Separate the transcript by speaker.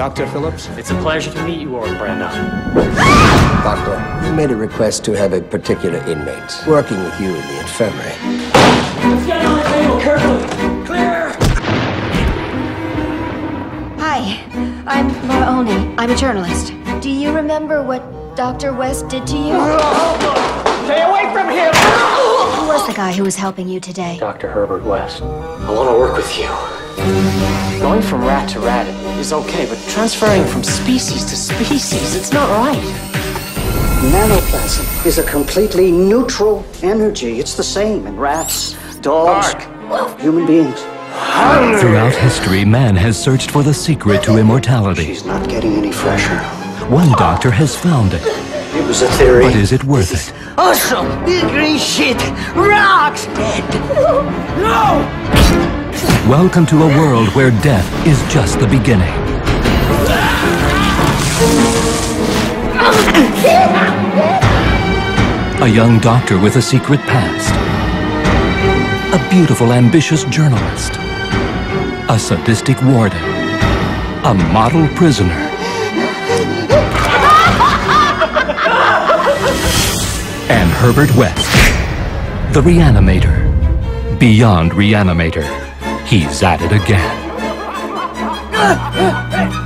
Speaker 1: Dr. Phillips?
Speaker 2: It's a pleasure to meet you, Warden Brando.
Speaker 3: Doctor, you made a request to have a particular inmate working with you in the infirmary.
Speaker 2: Let's get on the table carefully. Clear!
Speaker 4: Hi, I'm Laura Olney. I'm a journalist. Do you remember what Dr. West did to you?
Speaker 2: Stay away from him!
Speaker 4: Who was the guy who was helping you today?
Speaker 2: Dr. Herbert West. I want to work with you. Going from rat to rat is okay, but transferring from species to species, it's not right.
Speaker 5: Nanoplasm is a completely neutral energy. It's the same in rats, dogs, human beings.
Speaker 6: Throughout history, man has searched for the secret to immortality.
Speaker 5: She's not getting any fresher.
Speaker 6: One doctor has found it.
Speaker 5: It was a theory.
Speaker 6: But is it worth it?
Speaker 5: Awesome! Big green shit! Rocks dead!
Speaker 6: Welcome to a world where death is just the beginning. A young doctor with a secret past. A beautiful, ambitious journalist. A sadistic warden. A model prisoner. and Herbert West, the reanimator. Beyond reanimator. He's at it again.